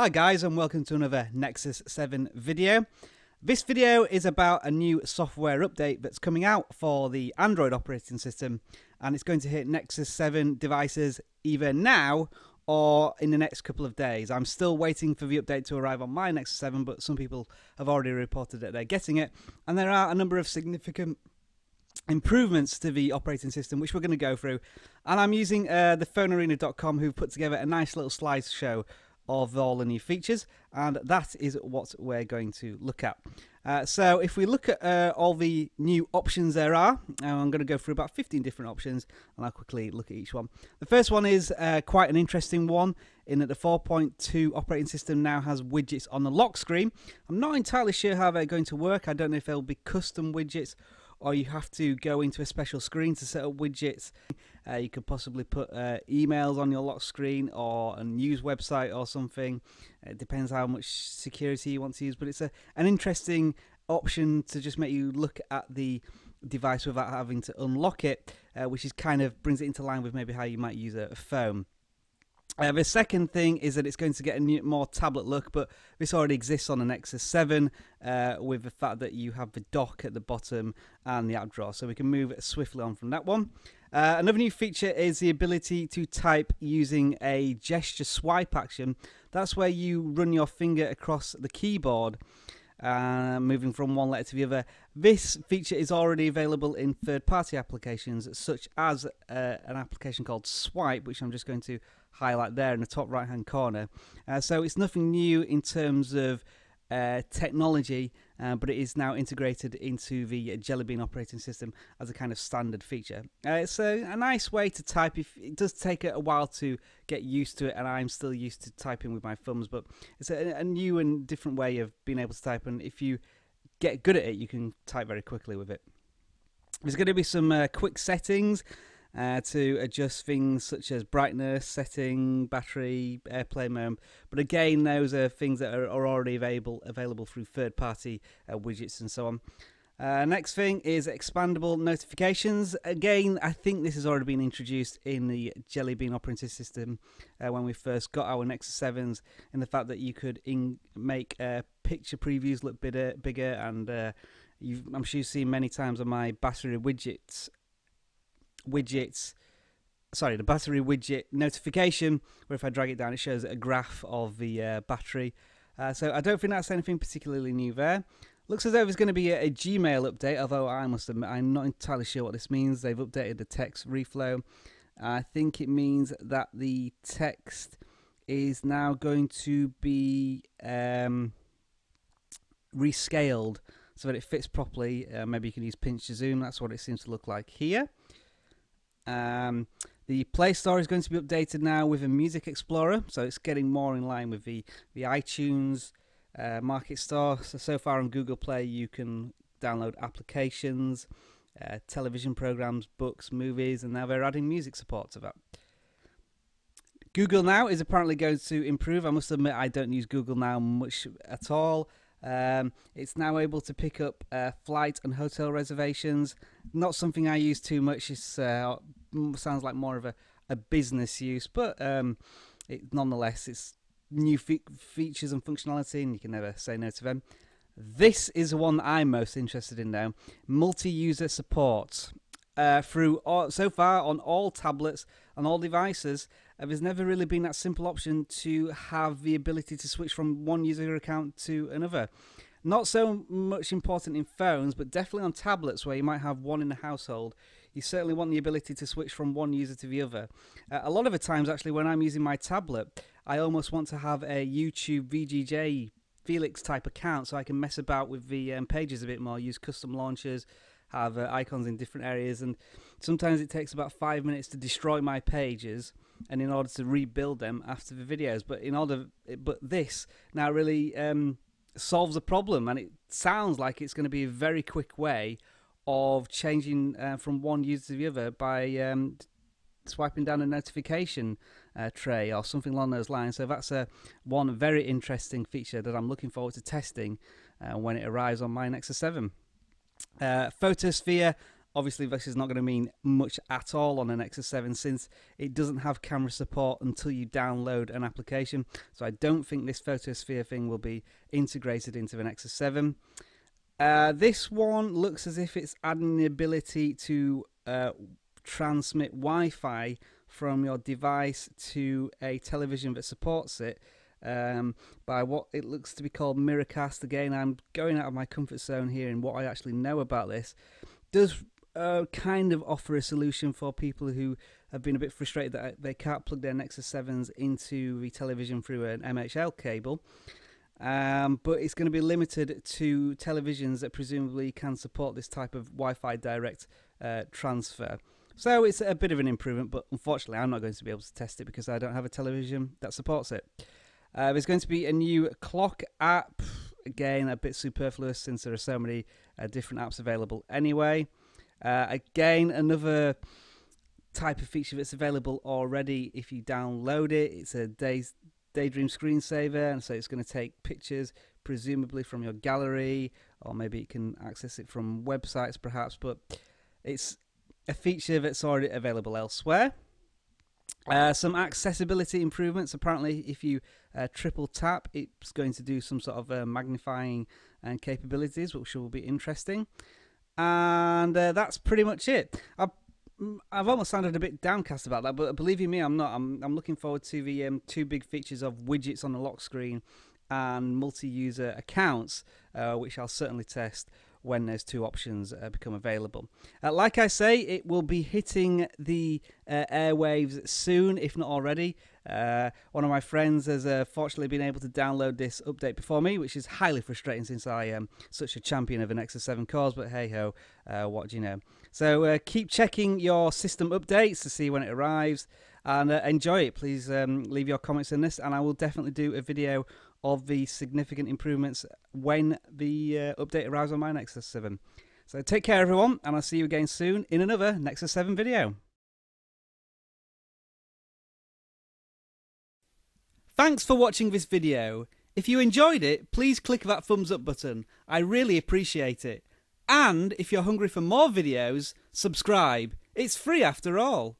Hi guys and welcome to another Nexus 7 video. This video is about a new software update that's coming out for the Android operating system and it's going to hit Nexus 7 devices either now or in the next couple of days. I'm still waiting for the update to arrive on my Nexus 7 but some people have already reported that they're getting it and there are a number of significant improvements to the operating system which we're going to go through and I'm using uh, the phonearena.com who've put together a nice little slideshow of all the new features and that is what we're going to look at. Uh, so if we look at uh, all the new options there are, uh, I'm going to go through about 15 different options and I'll quickly look at each one. The first one is uh, quite an interesting one in that the 4.2 operating system now has widgets on the lock screen. I'm not entirely sure how they're going to work. I don't know if they'll be custom widgets or you have to go into a special screen to set up widgets. Uh, you could possibly put uh, emails on your lock screen or a news website or something. It depends how much security you want to use, but it's a, an interesting option to just make you look at the device without having to unlock it, uh, which is kind of brings it into line with maybe how you might use a, a phone. Uh, the second thing is that it's going to get a new, more tablet look, but this already exists on the Nexus 7 uh, with the fact that you have the dock at the bottom and the app drawer, so we can move swiftly on from that one. Uh, another new feature is the ability to type using a gesture swipe action. That's where you run your finger across the keyboard uh, moving from one letter to the other. This feature is already available in third party applications, such as uh, an application called Swype, which I'm just going to highlight there in the top right hand corner. Uh, so it's nothing new in terms of uh, technology, uh, but it is now integrated into the Jelly Bean operating system as a kind of standard feature. Uh, a, a, nice way to type. If it does take a while to get used to it, and I'm still used to typing with my thumbs, but it's a, a new and different way of being able to type. And if you get good at it, you can type very quickly with it. There's going to be some uh, quick settings uh, to adjust things such as brightness, setting, battery, airplane mode. But again, those are things that are, are already available available through third-party uh, widgets and so on. Uh, next thing is expandable notifications. Again, I think this has already been introduced in the Jelly Bean operating system uh, when we first got our Nexus 7s, in the fact that you could make uh, picture previews look bigger, bigger and uh, I'm sure you've seen many times on my battery widgets widgets sorry, the battery widget notification, where if I drag it down, it shows a graph of the uh, battery. Uh, so I don't think that's anything particularly new there. Looks as though there's going to be a, a, Gmail update, although I must admit I'm not entirely sure what this means. They've updated the text reflow. I think it means that the text is now going to be um, rescaled so that it fits properly. Uh, maybe you can use pinch to zoom. That's what it seems to look like here. Um, the Play Store is going to be updated now with a Music Explorer, so it's getting more in line with the the iTunes uh, Market Store. So so far on Google Play, you can download applications, uh, television programs, books, movies, and now they're adding music support to that. Google Now is apparently going to improve. I must admit, I don't use Google Now much at all. Um, it's now able to pick up uh, flight and hotel reservations. Not something I use too much. It uh, sounds like more of a, a business use, but um, it, nonetheless, it's new fe features and functionality, and you can never say no to them. This is the one I'm most interested in now multi user support. Uh, through all, so far on all tablets and all devices, uh, there's never really been that simple option to have the ability to switch from one user account to another. Not so much important in phones, but definitely on tablets where you might have one in the household. You certainly want the ability to switch from one user to the other. Uh, a lot of the times, actually, when I'm using my tablet, I almost want to have a YouTube VGJ Felix type account so I can mess about with the um, pages a bit more, use custom launchers, have uh, icons in different areas, and sometimes it takes about five minutes to destroy my pages, and in order to rebuild them after the videos. But in order, but this now really um, solves a problem, and it sounds like it's going to be a very quick way of changing uh, from one user to the other by um, swiping down a notification uh, tray or something along those lines. So that's a one very interesting feature that I'm looking forward to testing uh, when it arrives on my Nexus 7. Uh, Photosphere Obviously, this is not going to mean much at all on an Nexus 7 since it doesn't have camera support until you download an application. So I don't think this photosphere thing will be integrated into the Nexus 7. Uh, this one looks as if it's adding the ability to uh, transmit Wi-Fi from your device to a television that supports it um, by what it looks to be called Miracast. Again, I'm going out of my comfort zone here in what I actually know about this. Does uh, kind of offer a solution for people who have been a bit frustrated that they can't plug their Nexus 7s into the television through an MHL cable. Um, but it's going to be limited to televisions that presumably can support this type of Wi-Fi direct uh, transfer. So it's a bit of an improvement, but unfortunately, I'm not going to be able to test it because I don't have a television that supports it. Uh, there's going to be a new clock app. Again, a bit superfluous since there are so many uh, different apps available anyway. Uh, again, another type of feature that's available already if you download it. It's a Days, Daydream screensaver, and so it's going to take pictures, presumably from your gallery, or maybe you can access it from websites perhaps, but it's a feature that's already available elsewhere. Uh, some accessibility improvements. Apparently, if you uh, triple tap, it's going to do some sort of uh, magnifying and capabilities, which will be interesting. And uh, that's pretty much it. I've, I've almost sounded a bit downcast about that, but believe you me, I'm not. I'm, I'm looking forward to the um, two big features of widgets on the lock screen and multi-user accounts, uh, which I'll certainly test when those two options uh, become available. Uh, like I say, it will be hitting the uh, airwaves soon, if not already. Uh, one of my friends has uh, fortunately been able to download this update before me, which is highly frustrating since I am such a champion of an Nexus 7 cores, but hey ho, what do you know? So keep checking your system updates to see when it arrives and enjoy it. Please um, leave your comments in this, and I will definitely do a video of the significant improvements when the uh, update arrives on my Nexus 7. So take care everyone and I'll see you again soon in another Nexus 7 video. Thanks for watching this video. If you enjoyed it, please click that thumbs up button. I really appreciate it. And if you're hungry for more videos, subscribe. It's free after all.